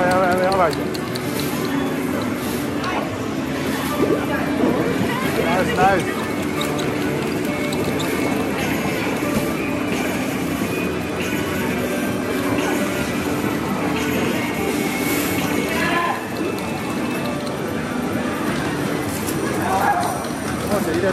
How about you? That's nice. Nossa, ele é